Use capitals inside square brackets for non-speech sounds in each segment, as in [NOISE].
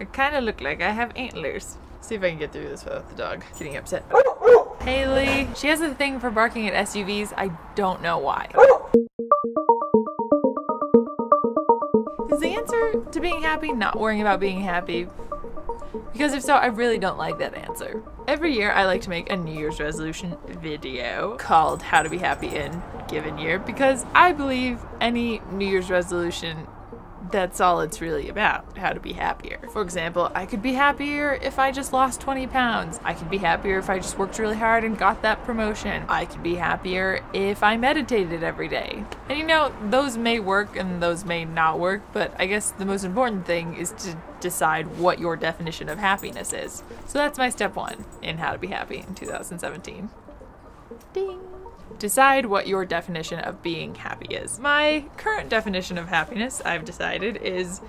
I kind of look like I have antlers. See if I can get through this without the dog getting upset. Haley, she has a thing for barking at SUVs. I don't know why. Is the answer to being happy not worrying about being happy? Because if so, I really don't like that answer. Every year, I like to make a New Year's resolution video called How to Be Happy in Given Year because I believe any New Year's resolution that's all it's really about how to be happier. For example, I could be happier if I just lost 20 pounds. I could be happier if I just worked really hard and got that promotion. I could be happier if I meditated every day. And you know, those may work and those may not work, but I guess the most important thing is to decide what your definition of happiness is. So that's my step one in how to be happy in 2017. Ding. Decide what your definition of being happy is. My current definition of happiness, I've decided, is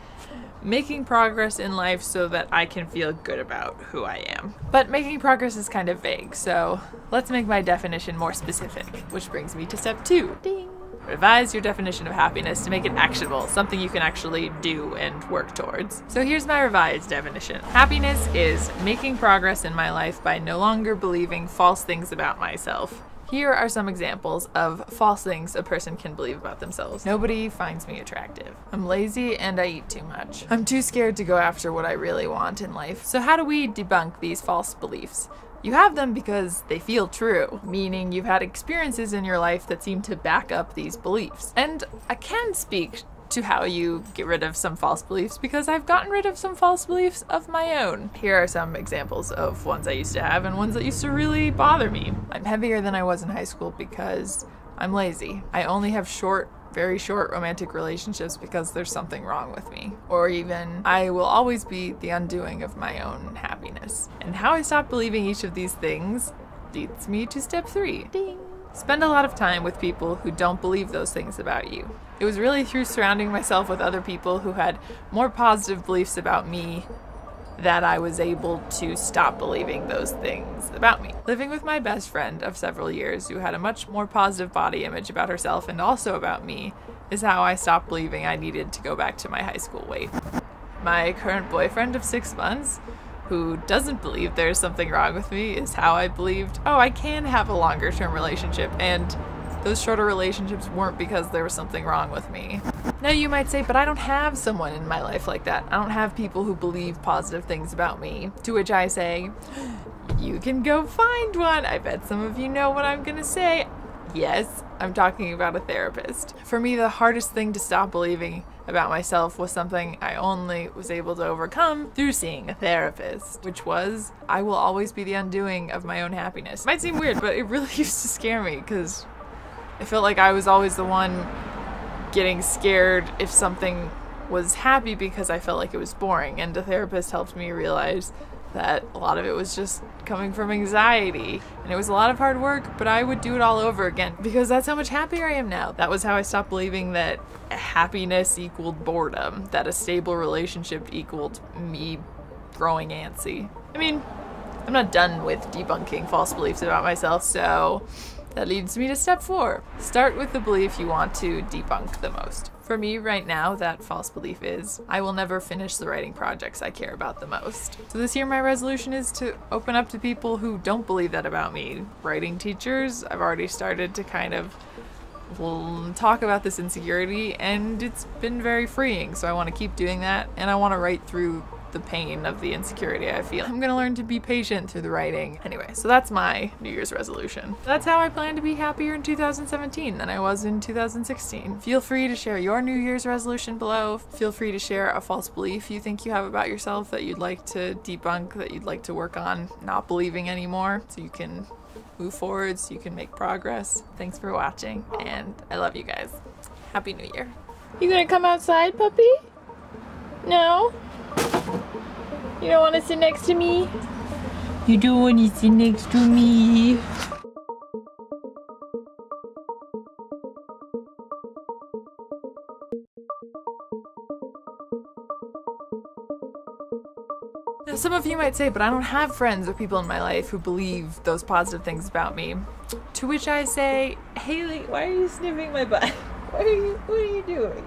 making progress in life so that I can feel good about who I am. But making progress is kind of vague, so let's make my definition more specific, which brings me to step two. Ding. Revise your definition of happiness to make it actionable, something you can actually do and work towards. So here's my revised definition Happiness is making progress in my life by no longer believing false things about myself. Here are some examples of false things a person can believe about themselves. Nobody finds me attractive. I'm lazy and I eat too much. I'm too scared to go after what I really want in life. So, how do we debunk these false beliefs? You have them because they feel true, meaning you've had experiences in your life that seem to back up these beliefs. And I can speak to how you get rid of some false beliefs because I've gotten rid of some false beliefs of my own. Here are some examples of ones I used to have and ones that used to really bother me. I'm heavier than I was in high school because I'm lazy. I only have short very short romantic relationships because there's something wrong with me. Or even, I will always be the undoing of my own happiness. And how I stop believing each of these things leads me to step three. Ding. Spend a lot of time with people who don't believe those things about you. It was really through surrounding myself with other people who had more positive beliefs about me that I was able to stop believing those things about me. Living with my best friend of several years, who had a much more positive body image about herself and also about me, is how I stopped believing I needed to go back to my high school weight. My current boyfriend of six months who doesn't believe there's something wrong with me is how I believed, oh, I can have a longer term relationship. And those shorter relationships weren't because there was something wrong with me. Now you might say, but I don't have someone in my life like that. I don't have people who believe positive things about me. To which I say, you can go find one. I bet some of you know what I'm gonna say. Yes, I'm talking about a therapist. For me, the hardest thing to stop believing about myself was something I only was able to overcome through seeing a therapist, which was I will always be the undoing of my own happiness. Might seem weird, but it really [LAUGHS] used to scare me because I felt like I was always the one getting scared if something was happy because I felt like it was boring, and the therapist helped me realize that a lot of it was just coming from anxiety. And it was a lot of hard work, but I would do it all over again because that's how much happier I am now. That was how I stopped believing that happiness equaled boredom, that a stable relationship equaled me growing antsy. I mean, I'm not done with debunking false beliefs about myself, so that leads me to step four. Start with the belief you want to debunk the most. For me, right now, that false belief is I will never finish the writing projects I care about the most. So this year, my resolution is to open up to people who don't believe that about me. Writing teachers, I've already started to kind of talk about this insecurity, and it's been very freeing. So I want to keep doing that, and I want to write through the pain of the insecurity I feel. I'm gonna learn to be patient through the writing. Anyway, so that's my New Year's resolution. That's how I plan to be happier in 2017 than I was in 2016. Feel free to share your New Year's resolution below. Feel free to share a false belief you think you have about yourself that you'd like to debunk, that you'd like to work on not believing anymore so you can move forward, so you can make progress. Thanks for watching, and I love you guys. Happy New Year. You gonna come outside, puppy? No? You don't want to sit next to me? You don't want to sit next to me. Some of you might say, but I don't have friends or people in my life who believe those positive things about me. To which I say, Haley, why are you sniffing my butt? [LAUGHS] What are you, what are you doing?